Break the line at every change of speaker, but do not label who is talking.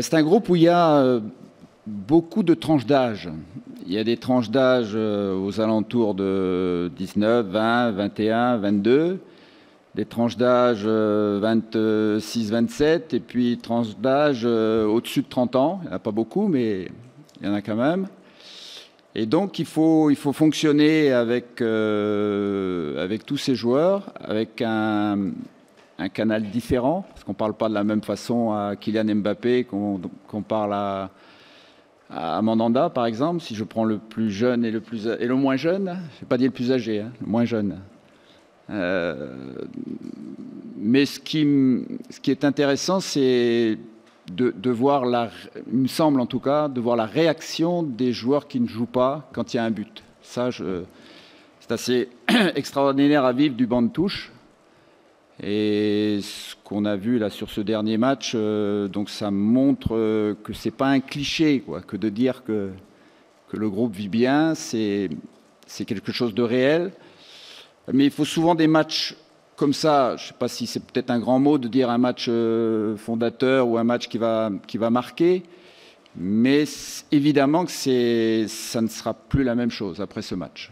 C'est un groupe où il y a euh, beaucoup de tranches d'âge. Il y a des tranches d'âge euh, aux alentours de 19, 20, 21, 22, des tranches d'âge 26, 27, et puis tranches d'âge au-dessus de 30 ans. Il n'y en a pas beaucoup, mais il y en a quand même. Et donc, il faut, fonctionner euh, avec tous ces joueurs, avec un, un canal différent, parce qu'on ne parle pas de la même façon à Kylian Mbappé qu'on parle à, Mandanda, par exemple. Si je prends le plus jeune et le, plus, et le moins jeune, je vais pas dit le plus âgé, hein, le moins jeune. Euh, mais ce qui, est intéressant, c'est de, voir la, il me semble en tout cas, de voir la réaction des joueurs qui ne jouent pas quand il y a un but. Ça, c'est assez extraordinaire à vivre du banc de touche. Et ce qu'on a vu là sur ce dernier match, euh, donc ça montre euh, que c'est pas un cliché, quoi, que de dire que, que le groupe vit bien, c'est quelque chose de réel. Mais il faut souvent des matchs comme ça, je ne sais pas si c'est peut-être un grand mot de dire un match euh, fondateur ou un match qui va, qui va marquer, mais évidemment que ça ne sera plus la même chose après ce match.